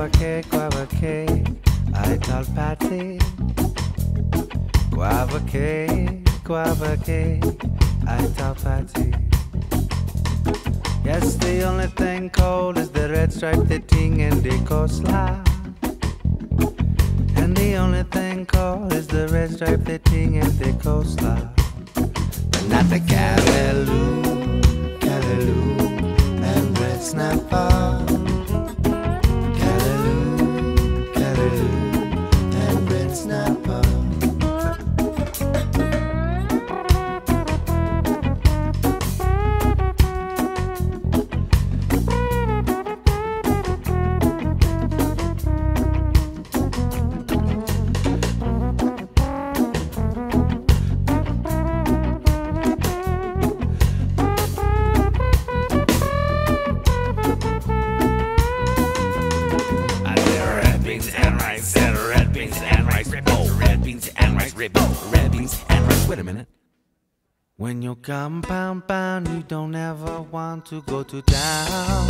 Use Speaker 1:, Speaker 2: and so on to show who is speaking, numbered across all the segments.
Speaker 1: guava cake, guava cake. I tell Patty. Guava cake, guava cake. I tell Patty. Yes, the only thing cold is the red stripe, the ting, and the coastline. And the only thing cold is the red stripe, the ting, and the coastline. But not the callaloo, callaloo, and red snapper. When you come pound pound, you don't ever want to go to town.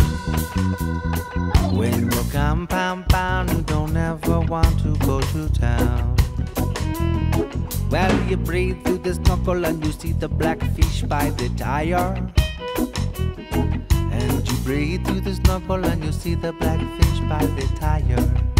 Speaker 1: When you come pound pound, you don't ever want to go to town. Well, you breathe through the snorkel and you see the black fish by the tire. And you breathe through the snorkel and you see the black fish by the tire.